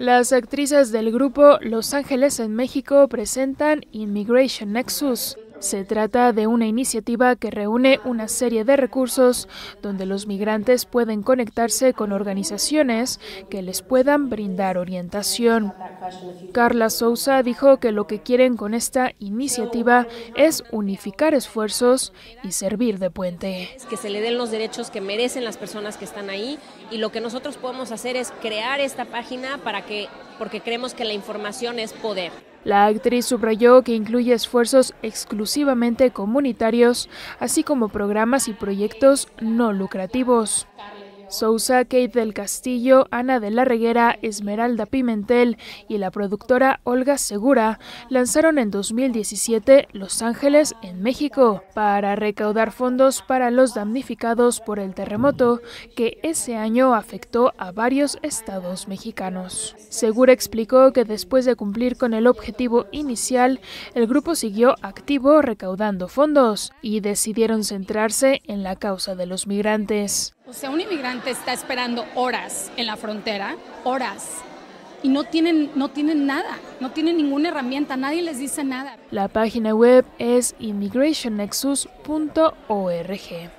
Las actrices del grupo Los Ángeles en México presentan Immigration Nexus, se trata de una iniciativa que reúne una serie de recursos donde los migrantes pueden conectarse con organizaciones que les puedan brindar orientación. Carla Sousa dijo que lo que quieren con esta iniciativa es unificar esfuerzos y servir de puente. Que se le den los derechos que merecen las personas que están ahí y lo que nosotros podemos hacer es crear esta página para que porque creemos que la información es poder. La actriz subrayó que incluye esfuerzos exclusivamente comunitarios, así como programas y proyectos no lucrativos. Sousa, Kate del Castillo, Ana de la Reguera, Esmeralda Pimentel y la productora Olga Segura lanzaron en 2017 Los Ángeles en México para recaudar fondos para los damnificados por el terremoto que ese año afectó a varios estados mexicanos. Segura explicó que después de cumplir con el objetivo inicial, el grupo siguió activo recaudando fondos y decidieron centrarse en la causa de los migrantes. O sea, un inmigrante está esperando horas en la frontera, horas, y no tienen, no tienen nada, no tienen ninguna herramienta, nadie les dice nada. La página web es immigration.nexus.org.